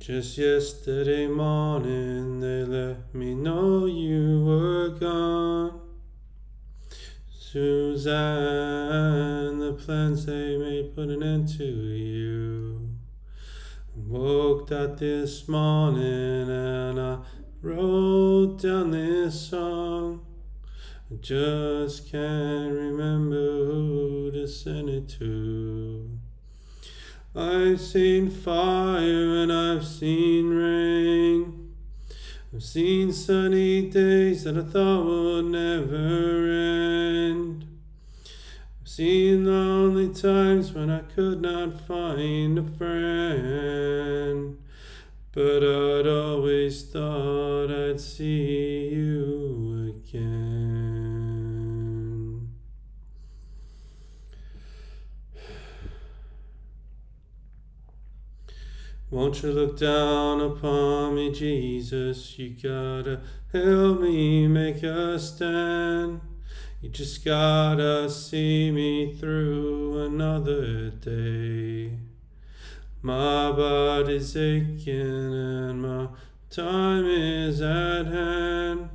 Just yesterday morning, they let me know you were gone. Suzanne, the plans they made put an end to you. Woke up this morning and I wrote down this song. I just can't remember who to send it to. I've seen fire and I've seen rain. I've seen sunny days that I thought would never end. I've seen lonely times when I could not find a friend. But I'd always thought I'd see you again. Won't you look down upon me, Jesus? You gotta help me make a stand. You just gotta see me through another day. My body's aching and my time is at hand,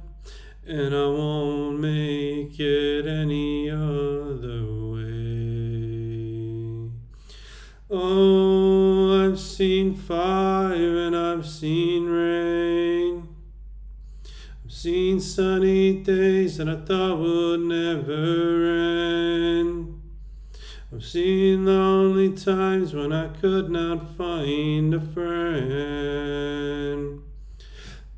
and I won't make it any other way. Oh, seen fire and I've seen rain. I've seen sunny days that I thought would never end. I've seen lonely times when I could not find a friend.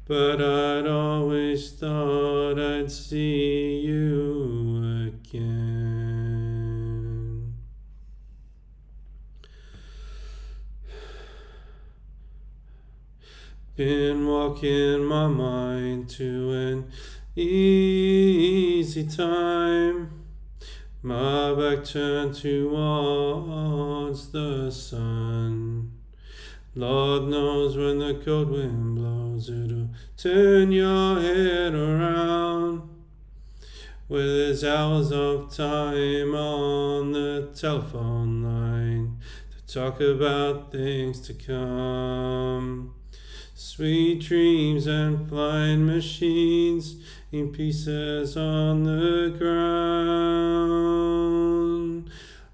But I'd always thought I'd see you again. Been walking my mind to an easy time. My back turned towards the sun. Lord knows when the cold wind blows, it'll turn your head around. With hours of time on the telephone line to talk about things to come. Sweet dreams and flying machines in pieces on the ground.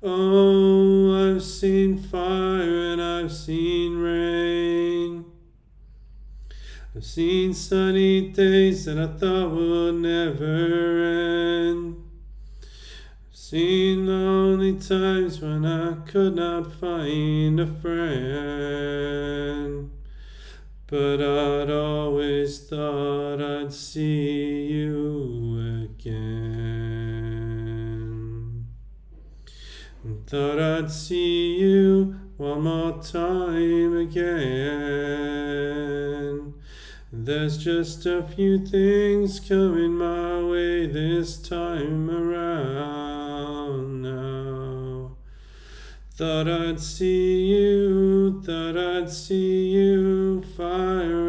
Oh, I've seen fire and I've seen rain. I've seen sunny days that I thought would never end. I've seen lonely times when I could not find a friend. But I'd always thought I'd see you again. Thought I'd see you one more time again. There's just a few things coming my way this time around now. Thought I'd see you, thought I'd see you, fire.